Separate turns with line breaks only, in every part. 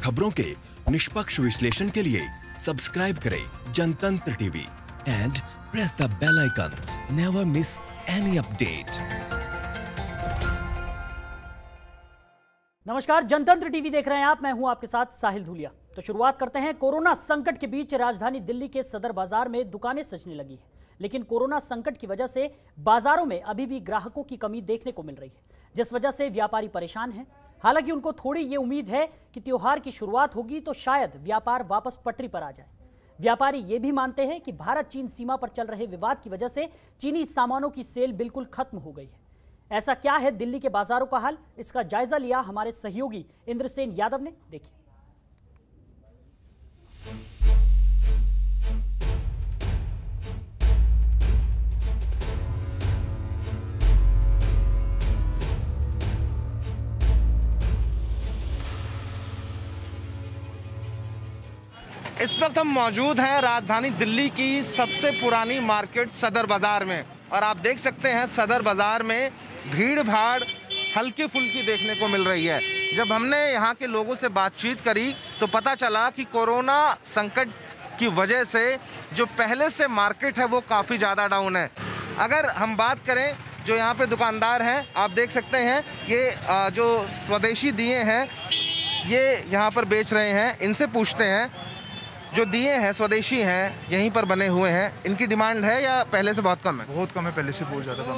खबरों के निष्पक्ष विश्लेषण के लिए सब्सक्राइब करें Jantantra TV and press the bell icon never miss any update
नमस्कार, जनतंत्र टीवी देख रहे हैं आप। मैं हूँ आपके साथ साहिल धुलिया। तो शुरुआत करते हैं। कोरोना संकट के बीच राजधानी दिल्ली के सदर बाज़ार में दुकानें सजने लगी है। लेकिन कोरोना संकट की वजह से बाजारों में अभी भी ग्राहकों की कमी देखने को मिल रही है, जिस वजह से व्यापारी परेशान हैं। हालाँकि उनको थोड़ी ये उम्मीद है कि त्यौहार की शुरुआत होगी तो शायद व्यापार वापस पटरी पर आ जाए। व्यापारी ये भी मानते हैं कि भारत चीन सीमा पर चल रहे विवाद की वजह से चीनी सामानों की सेल बिल्कुल खत्म हो गई है। ऐसा क्या है दिल्ली के बाजारों का हाल? इसका जायजा लिया हमारे सहयोगी इंद्रसेन यादव ने। देखिए।
इस वक्त हम मौजूद हैं राजधानी दिल्ली की सबसे पुरानी मार्केट सदर बाज़ार में। और आप देख सकते हैं सदर बाज़ार में भीड़ भाड़ हल्की फुल्की देखने को मिल रही है। जब हमने यहाँ के लोगों से बातचीत करी तो पता चला कि कोरोना संकट की वजह से जो पहले से मार्केट है वो काफ़ी ज़्यादा डाउन है। अगर हम बात करें, जो यहाँ पे दुकानदार हैं, आप देख सकते हैं, ये जो स्वदेशी दिए हैं, ये यहाँ पर बेच रहे हैं, इनसे पूछते हैं जो दिए हैं स्वदेशी हैं यहीं पर बने हुए हैं इनकी डिमांड है या पहले से बहुत कम है?
बहुत कम है पहले से बहुत ज़्यादा कम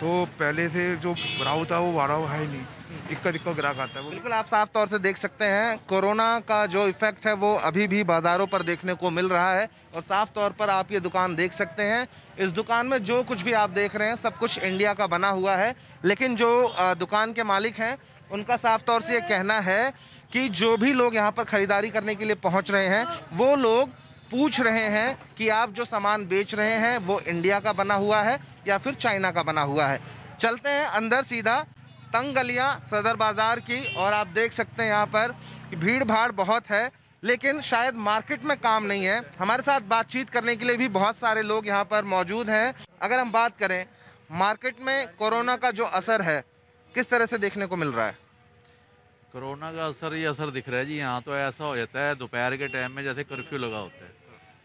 तो पहले से जो भाव था वो भाड़ा है नहीं। इक्का इक्का ग्राहक आता है
बिल्कुल आप साफ़ तौर से देख सकते हैं कोरोना का जो इफ़ेक्ट है वो अभी भी बाज़ारों पर देखने को मिल रहा है। और साफ़ तौर पर आप ये दुकान देख सकते हैं। इस दुकान में जो कुछ भी आप देख रहे हैं सब कुछ इंडिया का बना हुआ है। लेकिन जो दुकान के मालिक हैं उनका साफ़ तौर से ये कहना है कि जो भी लोग यहाँ पर ख़रीदारी करने के लिए पहुँच रहे हैं, वो लोग पूछ रहे हैं कि आप जो सामान बेच रहे हैं, वो इंडिया का बना हुआ है या फिर चाइना का बना हुआ है। चलते हैं अंदर सीधा तंग गलियाँ सदर बाज़ार की और आप देख सकते हैं यहाँ पर कि भीड़ भाड़ बहुत है, लेकिन शायद मार्केट में काम नहीं है। हमारे साथ बातचीत करने के लिए भी बहुत सारे लोग यहाँ पर मौजूद हैं। अगर हम बात करें, मार्केट में कोरोना का जो असर है किस तरह से देखने को मिल रहा है?
कोरोना का असर ही असर दिख रहा है जी। यहाँ तो ऐसा हो जाता है दोपहर के टाइम में जैसे कर्फ्यू लगा होता है।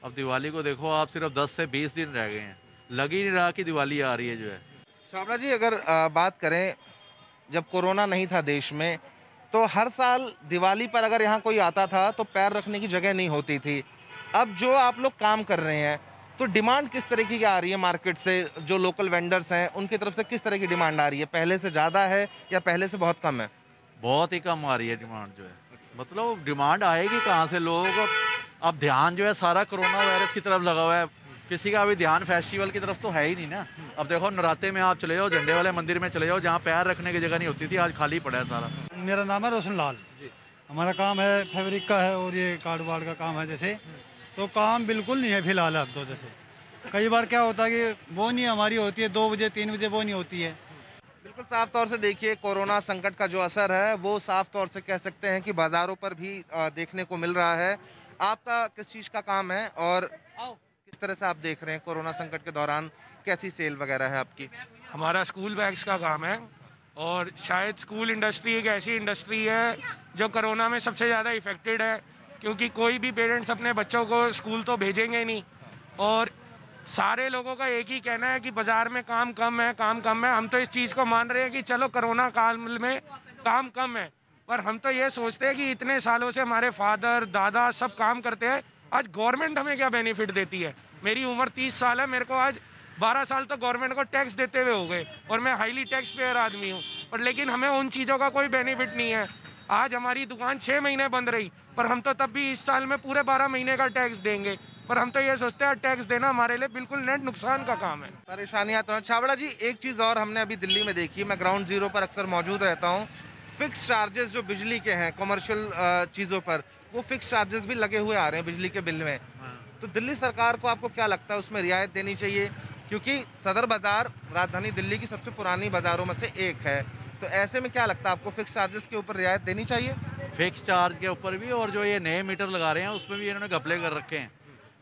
अब दिवाली को देखो आप सिर्फ़ 10 से 20 दिन रह गए हैं। लग ही नहीं रहा कि दिवाली आ रही है जो है।
छाबड़ा जी अगर बात करें जब कोरोना नहीं था देश में तो हर साल दिवाली पर अगर यहाँ कोई आता था तो पैर रखने की जगह नहीं होती थी। अब जो आप लोग काम कर रहे हैं तो डिमांड किस तरीके की आ रही है मार्केट से? जो लोकल वेंडर्स हैं उनकी तरफ़ से किस तरह की डिमांड आ रही है? पहले से ज़्यादा है या पहले से बहुत कम है?
बहुत ही कम आ रही है डिमांड जो है। मतलब डिमांड आएगी कहाँ से? लोग अब ध्यान जो है सारा कोरोना वायरस की तरफ़ लगा हुआ है। किसी का अभी ध्यान फेस्टिवल की तरफ़ तो है ही नहीं ना। अब देखो नराते में आप चले जाओ झंडे वाले मंदिर में चले जाओ जहाँ पैर रखने की जगह नहीं होती थी आज खाली पड़ा है सारा।
मेरा नाम है रोशन लाल हमारा काम है फैब्रिक का है और ये कार्ड वार्ड का काम है जैसे। तो काम बिल्कुल नहीं है फ़िलहाल अब तो जैसे। कई बार क्या होता है कि वो नहीं हमारी होती है दो बजे तीन बजे वो नहीं होती है।
बिल्कुल साफ़ तौर से देखिए कोरोना संकट का जो असर है वो साफ़ तौर से कह सकते हैं कि बाज़ारों पर भी देखने को मिल रहा है। आपका किस चीज़ का काम है और किस तरह से आप देख रहे हैं कोरोना संकट के दौरान? कैसी सेल वगैरह है आपकी?
हमारा स्कूल बैग्स का काम है और शायद स्कूल इंडस्ट्री एक ऐसी इंडस्ट्री है जो कोरोना में सबसे ज़्यादा इफ़ेक्टेड है। क्योंकि कोई भी पेरेंट्स अपने बच्चों को स्कूल तो भेजेंगे नहीं। और सारे लोगों का एक ही कहना है कि बाज़ार में काम कम है, काम कम है। हम तो इस चीज़ को मान रहे हैं कि चलो कोरोना काल में काम कम है। पर हम तो ये सोचते हैं कि इतने सालों से हमारे फादर, दादा सब काम करते हैं। आज गवर्नमेंट हमें क्या बेनिफिट देती है? मेरी उम्र तीस साल है, मेरे को आज बारह साल तो गवर्नमेंट को टैक्स देते हुए हो गए। और मैं हाईली टैक्स पेयर आदमी हूँ। पर लेकिन हमें उन चीज़ों का कोई बेनिफिट नहीं है। आज हमारी दुकान छः महीने बंद रही पर हम तो तब भी इस साल में पूरे बारह महीने का टैक्स देंगे। पर हम तो ये सोचते हैं टैक्स देना हमारे लिए बिल्कुल नेट नुकसान का काम है।
परेशानियाँ तो हैं। छावड़ा जी एक चीज़ और हमने अभी दिल्ली में देखी मैं ग्राउंड ज़ीरो पर अक्सर मौजूद रहता हूँ। फिक्स चार्जेस जो बिजली के हैं कमर्शियल चीज़ों पर वो फिक्स चार्जेस भी लगे हुए आ रहे हैं बिजली के बिल में। तो दिल्ली सरकार को आपको क्या लगता है उसमें रियायत देनी चाहिए? क्योंकि सदर बाज़ार राजधानी दिल्ली की सबसे पुरानी बाज़ारों में से एक है। तो ऐसे में क्या लगता है आपको फिक्स चार्जेस के ऊपर रियायत देनी चाहिए?
फिक्स चार्ज के ऊपर भी और जो ये नए मीटर लगा रहे हैं, उसमें भी इन्होंने घपले कर रखे हैं।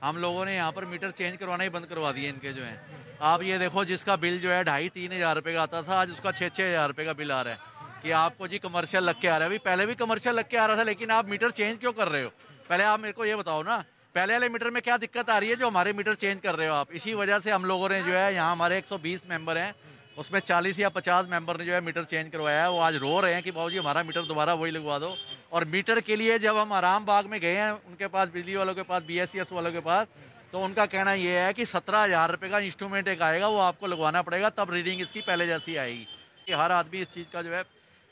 हम लोगों ने यहाँ पर मीटर चेंज करवाना ही बंद करवा दिए इनके जो हैं। आप ये देखो जिसका बिल जो है ढाई तीन हज़ार रुपये का आता था, आज उसका छः छः हज़ार रुपये का बिल आ रहा है। कि आपको जी कमर्शियल लग के आ रहा है। अभी पहले भी कमर्शियल लग के आ रहा था, लेकिन आप मीटर चेंज क्यों कर रहे हो? पहले आप मेरे को ये बताओ ना, पहले वाले मीटर में क्या दिक्कत आ रही है जो हमारे मीटर चेंज कर रहे हो आप? इसी वजह से हम लोगों ने जो है, यहाँ हमारे 120 मेंबर हैं उसमें 40 या 50 मेंबर ने जो है मीटर चेंज करवाया है। वो आज रो रहे हैं कि भाव जी हमारा मीटर दोबारा वही लगवा दो। और मीटर के लिए जब हम आराम बाग में गए हैं, उनके पास, बिजली वालों के पास बी वालों के पास तो उनका कहना ये है कि सत्रह हज़ार रुपये का इंस्ट्रूमेंट एक आएगा, वो आपको लगवाना पड़ेगा। तब रीडिंग इसकी पहले जैसी आएगी। कि हर आदमी इस चीज़ का जो है,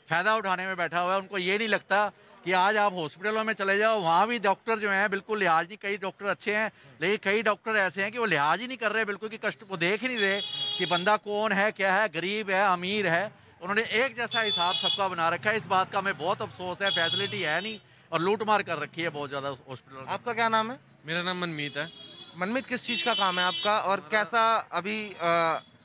फ़ायदा उठाने में बैठा हुआ है। उनको ये नहीं लगता कि आज आप हॉस्पिटलों में चले जाओ वहाँ भी डॉक्टर जो हैं बिल्कुल लिहाज नहीं कई डॉक्टर अच्छे हैं लेकिन कई डॉक्टर ऐसे हैं कि वो लिहाज ही नहीं कर रहे बिल्कुल कि कष्ट को देख ही नहीं रहे कि बंदा कौन है क्या है गरीब है अमीर है। उन्होंने एक जैसा हिसाब सबका बना रखा है। इस बात का हमें बहुत अफसोस है फैसिलिटी है नहीं और लूट मार कर रखी है बहुत ज़्यादा हॉस्पिटल
आपका क्या नाम है?
मेरा नाम मनमीत है।
मनमीत किस चीज़ का काम है आपका? और कैसा अभी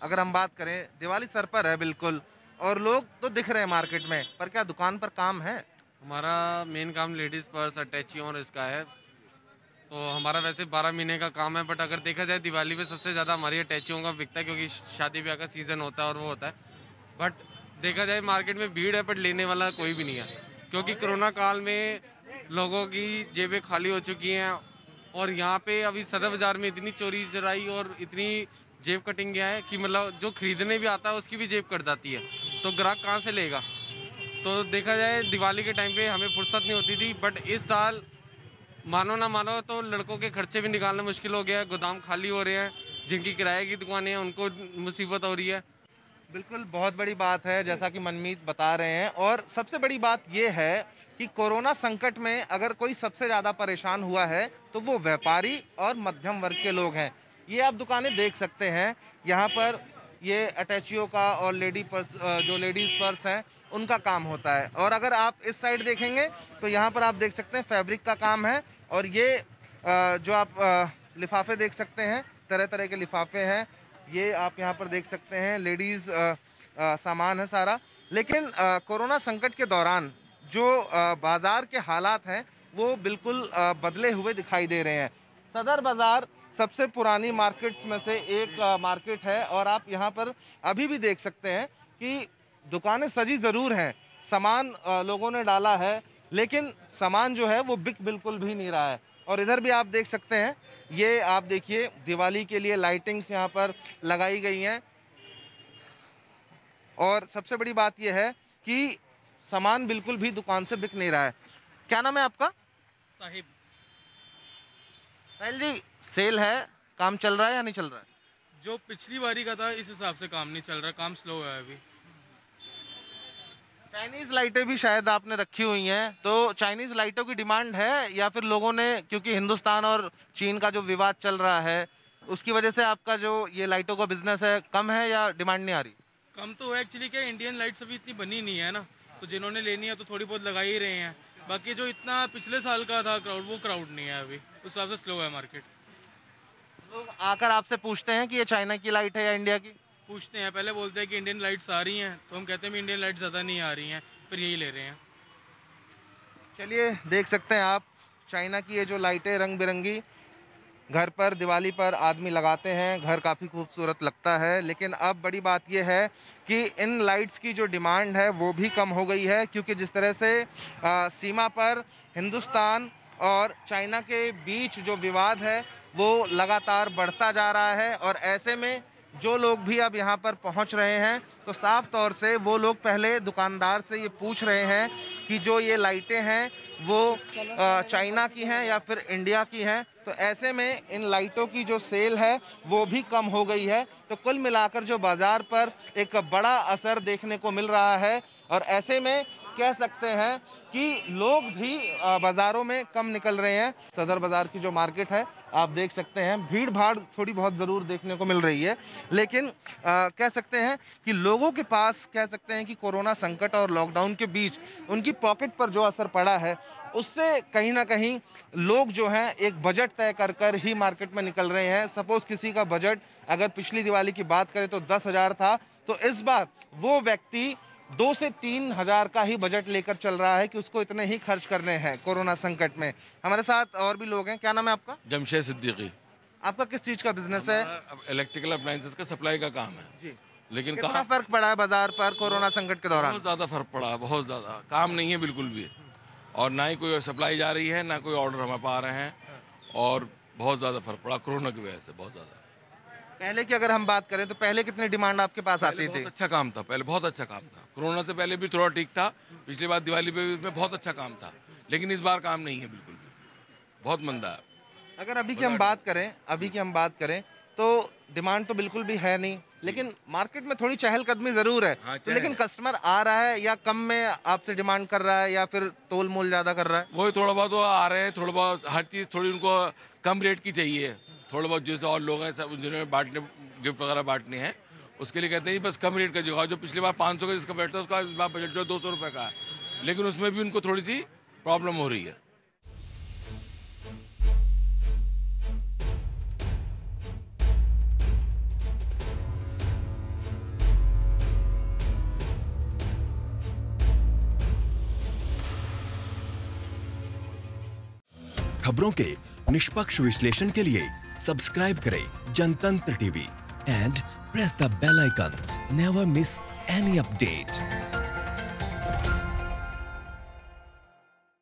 अगर हम बात करें दिवाली सर पर है बिल्कुल और लोग तो दिख रहे हैं मार्केट में पर क्या दुकान पर काम है?
हमारा मेन काम लेडीज़ पर्स अटैची और इसका है। तो हमारा वैसे बारह महीने का काम है बट अगर देखा जाए, दिवाली पे सबसे ज़्यादा हमारी अटैचियों का बिकता है, क्योंकि शादी ब्याह का सीज़न होता है और वो होता है। बट देखा जाए मार्केट में भीड़ है बट लेने वाला कोई भी नहीं है। क्योंकि कोरोना काल में लोगों की जेबें खाली हो चुकी हैं, और यहाँ पे अभी सदर बाज़ार में इतनी चोरी चराई और इतनी जेब कटिंग गया है कि मतलब जो खरीदने भी आता है, उसकी भी जेब कट जाती है। तो ग्राहक कहाँ से लेगा? तो देखा जाए, दिवाली के टाइम पे हमें फुर्सत नहीं होती थी बट इस साल मानो ना मानो तो लड़कों के खर्चे भी निकालना मुश्किल हो गया है, गोदाम खाली हो रहे हैं, जिनकी किराए की दुकानें हैं, उनको मुसीबत हो रही है।
बिल्कुल, बहुत बड़ी बात है, जैसा कि मनमीत बता रहे हैं, और सबसे बड़ी बात यह है कि कोरोना संकट में अगर कोई सबसे ज़्यादा परेशान हुआ है तो वो व्यापारी और मध्यम वर्ग के लोग हैं। ये आप दुकानें देख सकते हैं, यहाँ पर ये अटैचियों का और लेडी पर्स जो लेडीज़ पर्स हैं उनका काम होता है। और अगर आप इस साइड देखेंगे तो यहाँ पर आप देख सकते हैं फैब्रिक का काम है। और ये जो आप लिफाफे देख सकते हैं तरह तरह के लिफाफे हैं। ये आप यहाँ पर देख सकते हैं, लेडीज़ सामान है सारा। लेकिन कोरोना संकट के दौरान जो बाज़ार के हालात हैं, वो बिल्कुल बदले हुए दिखाई दे रहे हैं। सदर बाज़ार सबसे पुरानी मार्केट्स में से एक मार्केट है। और आप यहाँ पर अभी भी देख सकते हैं कि दुकानें सजी ज़रूर हैं। सामान लोगों ने डाला है लेकिन सामान जो है वो बिक बिल्कुल भी नहीं रहा है। और इधर भी आप देख सकते हैं ये आप देखिए दिवाली के लिए लाइटिंग्स यहाँ पर लगाई गई हैं। और सबसे बड़ी बात यह है कि सामान बिल्कुल भी दुकान से बिक नहीं रहा है। क्या नाम है आपका?
साहिब।
साहिल जी सेल है काम चल रहा है या नहीं चल रहा है?
जो पिछली बारी का था इस हिसाब से काम नहीं चल रहा काम स्लो है अभी।
चाइनीज़ लाइटें भी शायद आपने रखी हुई हैं। तो चाइनीज़ लाइटों की डिमांड है या फिर लोगों ने क्योंकि हिंदुस्तान और चीन का जो विवाद चल रहा है उसकी वजह से आपका जो ये लाइटों का बिज़नेस है कम है या डिमांड नहीं आ रही?
कम तो है एक्चुअली क्या इंडियन लाइट्स अभी इतनी बनी नहीं है ना। तो जिन्होंने लेनी है तो थोड़ी बहुत लगा ही रहे हैं। बाकी जो इतना पिछले साल का था क्राउड वो क्राउड नहीं है अभी। उस हिसाब से स्लो है मार्केट
लोग आकर आपसे पूछते हैं कि ये चाइना की लाइट है या इंडिया की?
पूछते हैं पहले बोलते हैं कि इंडियन लाइट्स आ रही हैं तो हम कहते हैं इंडियन लाइट्स ज़्यादा नहीं आ रही हैं फिर यही ले रहे हैं।
चलिए देख सकते हैं आप चाइना की ये जो लाइटें रंग बिरंगी घर पर दिवाली पर आदमी लगाते हैं घर काफ़ी खूबसूरत लगता है लेकिन अब बड़ी बात यह है कि इन लाइट्स की जो डिमांड है वो भी कम हो गई है क्योंकि जिस तरह से आ, सीमा पर हिंदुस्तान और चाइना के बीच जो विवाद है वो लगातार बढ़ता जा रहा है और ऐसे में जो लोग भी अब यहाँ पर पहुँच रहे हैं तो साफ़ तौर से वो लोग पहले दुकानदार से ये पूछ रहे हैं कि जो ये लाइटें हैं, वो चाइना की हैं या फिर इंडिया की हैं तो ऐसे में इन लाइटों की जो सेल है, वो भी कम हो गई है। तो कुल मिलाकर जो बाज़ार पर एक बड़ा असर देखने को मिल रहा है और ऐसे में कह सकते हैं कि लोग भी बाज़ारों में कम निकल रहे हैं। सदर बाज़ार की जो मार्केट है आप देख सकते हैं भीड़ भाड़ थोड़ी बहुत ज़रूर देखने को मिल रही है। लेकिन अ, कह सकते हैं कि लोगों के पास कह सकते हैं कि कोरोना संकट और लॉकडाउन के बीच उनकी पॉकेट पर जो असर पड़ा है उससे कहीं ना कहीं लोग जो हैं एक बजट तय कर कर ही मार्केट में निकल रहे हैं। सपोज़ किसी का बजट अगर पिछली दिवाली की बात करें तो दस हज़ार था तो इस बार वो व्यक्ति दो से तीन हज़ार का ही बजट लेकर चल रहा है कि उसको इतने ही खर्च करने हैं कोरोना संकट में। हमारे साथ और भी लोग हैं। क्या नाम है आपका?
जमशेद सिद्दीकी।
आपका किस चीज़ का बिज़नेस है?
इलेक्ट्रिकल अप्लाइंसेस का सप्लाई का काम है।
जी।
लेकिन कहाँ
फ़र्क पड़ा है बाज़ार पर कोरोना संकट के दौरान?
बहुत ज़्यादा फ़र्क पड़ा है बहुत ज़्यादा। काम नहीं है बिल्कुल भी। और ना ही कोई सप्लाई जा रही है ना कोई ऑर्डर हम पा रहे हैं। और बहुत ज़्यादा फ़र्क पड़ा कोरोना की वजह से बहुत ज़्यादा।
पहले की अगर हम बात करें तो पहले कितनी डिमांड आपके पास आती थी?
अच्छा काम था पहले बहुत अच्छा काम था। कोरोना से पहले भी थोड़ा ठीक था पिछली बार दिवाली पे भी इसमें बहुत अच्छा काम था लेकिन इस बार काम नहीं है बिल्कुल भी। बहुत मंदा है।
अगर अभी की हम बात करें अभी की हम बात करें तो डिमांड तो बिल्कुल भी है नहीं लेकिन मार्केट में थोड़ी चहलकदमी ज़रूर है।
हाँ,
तो लेकिन कस्टमर आ रहा है या कम में आपसे डिमांड कर रहा है या फिर तोल मोल ज़्यादा कर रहा है?
वही थोड़ा बहुत आ रहे हैं थोड़ा बहुत हर चीज़ थोड़ी उनको कम रेट की चाहिए। थोड़ा बहुत जैसे और लोग हैं, सब जिन्होंने बांटने गिफ्ट वगैरह बांटने हैं, उसके लिए कहते हैं बस कम रेट का जो जो पिछली बार पाँच सौ का जिसका बैठता है, उसका इस बार बजट जो है दो सौ रुपये का है। लेकिन उसमें भी उनको थोड़ी सी प्रॉब्लम हो रही है।
खबरों के निष्पक्ष विश्लेषण के लिए सब्सक्राइब करें Jantantra TV and press the bell icon never miss any update